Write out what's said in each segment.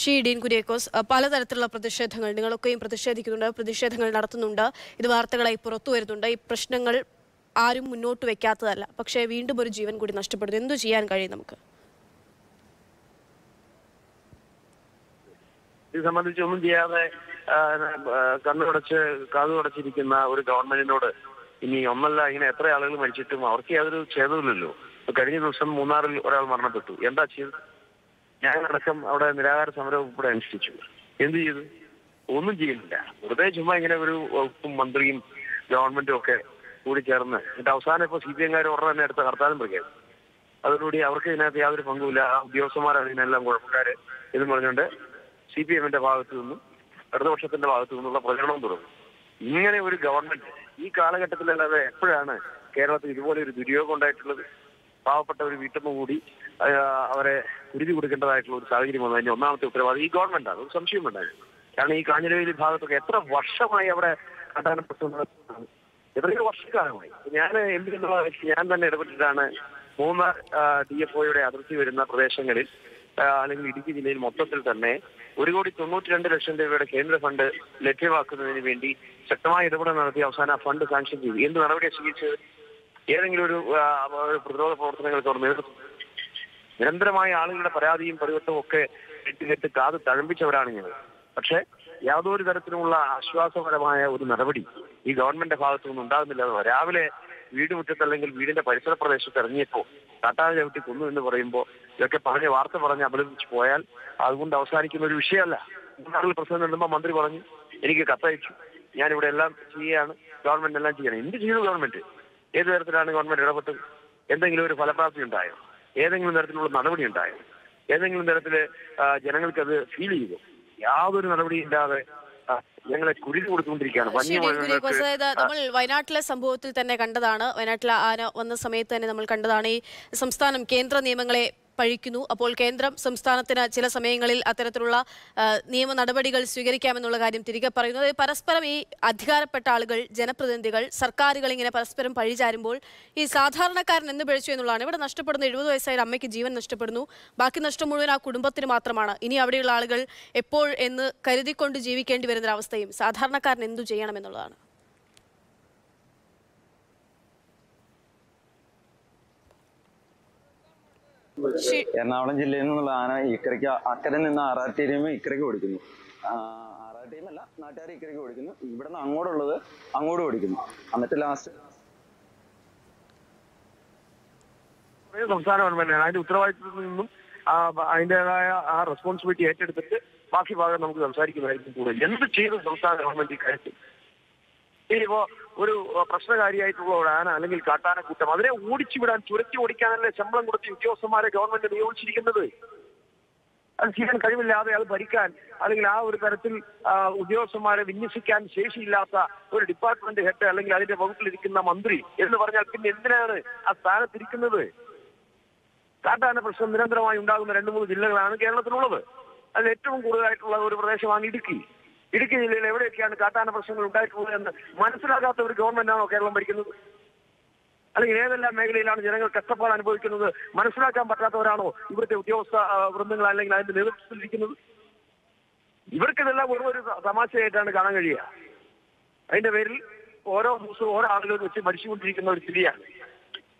She Dean കുര്യേക്കോസ് പലതരത്തിലുള്ള പ്രതിഷേധങ്ങൾ നിങ്ങളൊക്കെയും പ്രതിഷേധിക്കുന്നുണ്ട് പ്രതിഷേധങ്ങൾ നടത്തുന്നുണ്ട്. ഇത് വാർത്തകളായി പുറത്തു വരുന്നുണ്ട്. ഈ പ്രശ്നങ്ങൾ ആരും മുന്നോട്ട് വെക്കാത്തതല്ല. പക്ഷേ വീണ്ടും ഒരു ജീവൻ കൂടി നഷ്ടപ്പെടുന്നു. എന്തു ചെയ്യാൻ കഴിയും നമുക്ക്? ഇത് സംബന്ധിച്ച് ഒന്നും ചെയ്യാതെ കണ്ണുടച്ച് കാതുടച്ചിരിക്കുന്ന ഒരു ഗവൺമെന്റിനോട് ഇനി ഒന്നല്ല ഇങ്ങനെ എത്ര ആളുകൾ മരിച്ചിട്ടും അവർക്ക് യാതൊരു ഛേദമില്ലല്ലോ കഴിഞ്ഞ ദിവസം മൂന്നാറിൽ ഒരാൾ മരണപ്പെട്ടു. എന്താ ചെയ്തത്? ഞാനടക്കം അവിടെ നിരാഹാര സമരം ഇവിടെ അനുഷ്ഠിച്ചു. എന്ത് ചെയ്തു? ഒന്നും ചെയ്യുന്നില്ല. വെറുതെ ചുമ്മാ ഇങ്ങനെ ഒരു വകുപ്പും മന്ത്രിയും ഗവൺമെന്റും ഒക്കെ കൂടി ചേർന്ന് എന്നിട്ട് അവസാനം ഇപ്പൊ സി പി എംകാർ ഉടനെ തന്നെ എടുത്ത ഹർത്താലും പ്രഖ്യാപിച്ചു. അതോടുകൂടി അവർക്ക് ഇതിനകത്ത് യാതൊരു പങ്കുമില്ല. ആ ഉദ്യോഗസ്ഥന്മാരാണ് ഇതിനെല്ലാം കുഴപ്പക്കാര് എന്ന് പറഞ്ഞുകൊണ്ട് സി പി എമ്മിന്റെ ഭാഗത്തു നിന്നും ഇടതുപക്ഷത്തിന്റെ ഭാഗത്തു നിന്നുള്ള പ്രചരണം തുടങ്ങും ഇങ്ങനെ ഒരു ഗവൺമെന്റ് ഈ കാലഘട്ടത്തിലല്ലാതെ എപ്പോഴാണ് കേരളത്തിൽ ഇതുപോലെ ഒരു ദുര്യോഗം ഉണ്ടായിട്ടുള്ളത്? പാവപ്പെട്ട ഒരു വീട്ടിൽ നിന്ന് കൂടി അവരെ കുരുതി കൊടുക്കേണ്ടതായിട്ടുള്ള ഒരു സാഹചര്യം വന്നു. അതിന്റെ ഒന്നാമത്തെ ഉത്തരവാദി ഈ ഗവൺമെന്റാണ് ഒരു സംശയം ഉണ്ടായിരുന്നു കാരണം ഈ കാഞ്ഞിരവേലി ഭാഗത്തൊക്കെ എത്ര വർഷമായി അവിടെ കാട്ടാന എത്രയോ വർഷക്കാലമായി. ഞാൻ എം എന്നുള്ള ഞാൻ തന്നെ ഇടപെട്ടിട്ടാണ് മൂന്ന് ഡി എഫ് ഒയുടെ അതിർത്തി വരുന്ന പ്രദേശങ്ങളിൽ അല്ലെങ്കിൽ ഇടുക്കി ജില്ലയിൽ മൊത്തത്തിൽ തന്നെ ഒരു കോടി തൊണ്ണൂറ്റി രണ്ട് ലക്ഷം രൂപയുടെ കേന്ദ്ര ഫണ്ട് ലഭ്യമാക്കുന്നതിന് വേണ്ടി ശക്തമായ ഇടപെടൽ നടത്തി അവസാന ഫണ്ട് സാങ്ഷൻ ചെയ്തു. എന്ത് നടപടിയാണ് സ്വീകരിച്ചത്? ഏതെങ്കിലും ഒരു പ്രതിരോധ പ്രവർത്തനങ്ങൾക്ക് അവർ നേതൃത്വം നിരന്തരമായ ആളുകളുടെ പരാതിയും പരിവട്ടവും ഒക്കെ കേട്ട് കേട്ട് കാത് തഴമ്പിച്ചവരാണ് ഞങ്ങൾ പക്ഷെ യാതൊരു തരത്തിലുമുള്ള ആശ്വാസപരമായ ഒരു നടപടി ഈ ഗവൺമെന്റ് ഭാഗത്തു നിന്നും ഉണ്ടാകുന്നില്ല. രാവിലെ വീട് മുറ്റത്ത് അല്ലെങ്കിൽ വീടിന്റെ പരിസര പ്രദേശത്ത് ഇറങ്ങിയപ്പോ കാട്ടാന ചവിട്ടി കൊന്നു എന്ന് പറയുമ്പോൾ ഇതൊക്കെ പറഞ്ഞ വാർത്ത പറഞ്ഞ് അപലപിച്ച് പോയാൽ അതുകൊണ്ട് അവസാനിക്കുന്ന ഒരു വിഷയമല്ല. മൂന്നാറിൽ പ്രശ്നം നടത്തുമ്പോൾ മന്ത്രി പറഞ്ഞു എനിക്ക് കത്തയച്ചു. ഞാനിവിടെ എല്ലാം ചെയ്യുകയാണ്. ഗവൺമെന്റ് എല്ലാം ചെയ്യണം. എന്ത് ചെയ്തു ഗവൺമെന്റ് ഏത് തരത്തിലാണ് ഗവൺമെന്റ് ഇടപെട്ട് എന്തെങ്കിലും ഒരു ഫലപ്രാപ്തി ഉണ്ടായോ? ഏതെങ്കിലും തരത്തിലുള്ള നടപടി ഉണ്ടായോ? ഏതെങ്കിലും തരത്തിൽ ആ, ജനങ്ങൾക്കത് ഫീൽ ചെയ്തു? യാതൊരു നടപടിയും ഇല്ലാതെ ഞങ്ങളെ കുരുതി കൊടുത്തുകൊണ്ടിരിക്കുകയാണ്. നമ്മൾ വയനാട്ടിലെ സംഭവത്തിൽ തന്നെ കണ്ടതാണ്. വയനാട്ടിലെ ആന വന്ന സമയത്ത് തന്നെ നമ്മൾ കണ്ടതാണ് ഈ സംസ്ഥാനം കേന്ദ്ര നിയമങ്ങളെ പഴിക്കുന്നു. അപ്പോൾ കേന്ദ്രം സംസ്ഥാനത്തിന് ചില സമയങ്ങളിൽ അത്തരത്തിലുള്ള നിയമ നടപടികൾ സ്വീകരിക്കാമെന്നുള്ള കാര്യം തിരികെ പറയുന്നു. പരസ്പരം ഈ അധികാരപ്പെട്ട ആളുകൾ ജനപ്രതിനിധികൾ സർക്കാരുകൾ ഇങ്ങനെ പരസ്പരം പഴിചാരുമ്പോൾ ഈ സാധാരണക്കാരൻ എന്ന് പിഴച്ചു എന്നുള്ളതാണ്. ഇവിടെ നഷ്ടപ്പെടുന്ന എഴുപത് വയസ്സായ അമ്മയ്ക്ക് ജീവൻ നഷ്ടപ്പെടുന്നു. ബാക്കി നഷ്ടം മുഴുവൻ ആ കുടുംബത്തിന് മാത്രമാണ്. ഇനി അവിടെയുള്ള ആളുകൾ എപ്പോൾ എന്ന് കരുതിക്കൊണ്ട് ജീവിക്കേണ്ടി വരുന്നൊരവസ്ഥയും സാധാരണക്കാരൻ എന്തു ചെയ്യണമെന്നുള്ളതാണ് എറണാകുളം ജില്ലയിൽ നിന്നുള്ള ആന ഇക്കരയ്ക്ക് അക്കരെ നിന്ന് ആറാർ ടീം ഇക്കരയ്ക്ക് ഓടിക്കുന്നു. ആറാർ ടീം അല്ല നാട്ടുകാർ ഇക്കരയ്ക്ക് ഓടിക്കുന്നു. ഇവിടെ നിന്ന് അങ്ങോട്ടുള്ളത് അങ്ങോട്ട് ഓടിക്കുന്നു. എന്നിട്ട് ലാസ്റ്റ് സംസ്ഥാന ഗവൺമെന്റാണ് അതിന്റെ ഉത്തരവാദിത്തത്തിൽ നിന്നും അതിന്റേതായ ആ റെസ്പോൺസിബിലിറ്റി ഏറ്റെടുത്തിട്ട് ബാക്കി ഭാഗം നമുക്ക് സംസാരിക്കുന്നതായിരിക്കും കൂടുതൽ. എന്ത് ചെയ്ത് സംസ്ഥാന ഗവൺമെന്റ് ഇക്കാര്യത്തിൽ ഇനിയിപ്പോ ഒരു പ്രശ്നകാരിയായിട്ടുള്ള ഒരു ആന അല്ലെങ്കിൽ കാട്ടാനക്കൂട്ടം അതിനെ ഓടിച്ചു വിടാൻ ചുരത്തി ഓടിക്കാനല്ലേ ശമ്പളം കൊടുത്ത് ഉദ്യോഗസ്ഥന്മാരെ ഗവൺമെന്റ് നിയോഗിച്ചിരിക്കുന്നത്? അത് ചെയ്യാൻ കഴിവില്ലാതെ അത് ഭരിക്കാൻ അല്ലെങ്കിൽ ആ ഒരു തരത്തിൽ ഉദ്യോഗസ്ഥന്മാരെ വിന്യസിക്കാൻ ശേഷിയില്ലാത്ത ഒരു ഡിപ്പാർട്ട്മെന്റ് ഹെഡ് അല്ലെങ്കിൽ അതിന്റെ വകുപ്പിലിരിക്കുന്ന മന്ത്രി എന്ന് പറഞ്ഞാൽ പിന്നെ എന്തിനാണ് ആ സ്ഥാനത്തിരിക്കുന്നത്? കാട്ടാന പ്രശ്നം നിരന്തരമായി ഉണ്ടാകുന്ന രണ്ട് മൂന്ന് ജില്ലകളാണ് കേരളത്തിലുള്ളത്. അതിൽ ഏറ്റവും കൂടുതലായിട്ടുള്ള ഒരു പ്രദേശമാണ് ഇടുക്കി. ഇടുക്കി ജില്ലയിൽ എവിടെയൊക്കെയാണ് കാട്ടാന പ്രശ്നങ്ങൾ ഉണ്ടായിട്ടുള്ളത് എന്ന് മനസ്സിലാകാത്ത ഒരു ഗവൺമെന്റാണോ കേരളം ഭരിക്കുന്നത്? അല്ലെങ്കിൽ ഏതെല്ലാം മേഖലയിലാണ് ജനങ്ങൾ കഷ്ടപ്പാട് അനുഭവിക്കുന്നത്? മനസ്സിലാക്കാൻ പറ്റാത്തവരാണോ ഇവിടുത്തെ ഉദ്യോഗസ്ഥ വൃന്ദങ്ങൾ അല്ലെങ്കിൽ അതിന്റെ നേതൃത്വത്തിലിരിക്കുന്നത് ഇവർക്കിതെല്ലാം വെറും ഒരു തമാശയായിട്ടാണ് കാണാൻ കഴിയുക. അതിന്റെ പേരിൽ ഓരോ ദിവസവും ഓരോ ആളുകൾ വെച്ച് മരിച്ചുകൊണ്ടിരിക്കുന്ന ഒരു സ്ഥിതിയാണ്.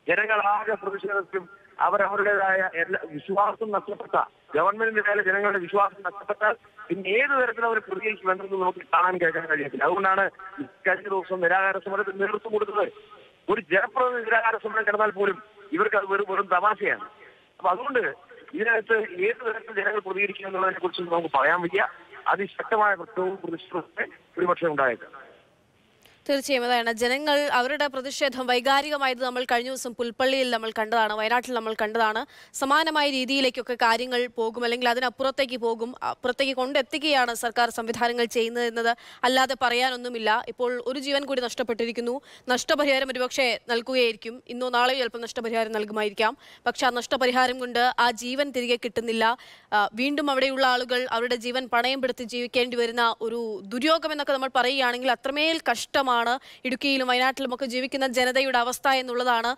ജനങ്ങൾ ആകെ പ്രതിഷേധത്തിലും അവരവരുടേതായ എല്ലാ വിശ്വാസം നഷ്ടപ്പെട്ട ഗവൺമെന്റിന്റെ മേലെ ജനങ്ങളുടെ വിശ്വാസം നഷ്ടപ്പെട്ടാൽ പിന്നെ ഏത് തരത്തിൽ അവർ പ്രതികരിക്കുമെന്നത് നമുക്ക് കാണാൻ കേൾക്കാൻ കഴിയത്തില്ല. അതുകൊണ്ടാണ് കഴിഞ്ഞ ദിവസം നിരാകാര സമരത്തിന് നേതൃത്വം കൊടുത്തത്. ഒരു ജനപ്രതിനിധി നിരാകാര സമരം കിടന്നാൽ പോലും ഇവർക്ക് അത് വെറും വെറും തമാശയാണ്. അപ്പൊ അതുകൊണ്ട് ഇതിനകത്ത് ഏത് തരത്തിൽ ജനങ്ങൾ പ്രതികരിക്കും എന്നുള്ളതിനെ കുറിച്ച് നമുക്ക് പറയാൻ വയ്യ. അതിശക്തമായ പ്രശ്നവും പ്രതിഷേധവും ഒരുപക്ഷെ ഉണ്ടായേക്കാം. തീർച്ചയായും അതാണ്. ജനങ്ങൾ അവരുടെ പ്രതിഷേധം വൈകാരികമായത് നമ്മൾ കഴിഞ്ഞ ദിവസം പുൽപ്പള്ളിയിൽ നമ്മൾ കണ്ടതാണ് വയനാട്ടിൽ നമ്മൾ കണ്ടതാണ്. സമാനമായ രീതിയിലേക്കൊക്കെ കാര്യങ്ങൾ പോകും അല്ലെങ്കിൽ അതിനപ്പുറത്തേക്ക് പോകും അപ്പുറത്തേക്ക് കൊണ്ടെത്തിക്കുകയാണ് സർക്കാർ സംവിധാനങ്ങൾ ചെയ്യുന്നത് അല്ലാതെ പറയാനൊന്നുമില്ല. ഇപ്പോൾ ഒരു ജീവൻ കൂടി നഷ്ടപ്പെട്ടിരിക്കുന്നു. നഷ്ടപരിഹാരം ഒരുപക്ഷെ നൽകുകയായിരിക്കും. ഇന്നോ നാളെയോ ചിലപ്പോൾ നഷ്ടപരിഹാരം നൽകുമായിരിക്കാം. പക്ഷെ ആ നഷ്ടപരിഹാരം കൊണ്ട് ആ ജീവൻ തിരികെ കിട്ടുന്നില്ല. വീണ്ടും അവിടെയുള്ള ആളുകൾ അവരുടെ ജീവൻ പണയം പെടുത്തി ജീവിക്കേണ്ടി വരുന്ന ഒരു ദുര്യോഗം എന്നൊക്കെ നമ്മൾ പറയുകയാണെങ്കിൽ അത്രമേൽ കഷ്ടമാണ് ഇടുക്കിയിലും വയനാട്ടിലും ഒക്കെ ജീവിക്കുന്ന ജനതയുടെ അവസ്ഥ എന്നുള്ളതാണ്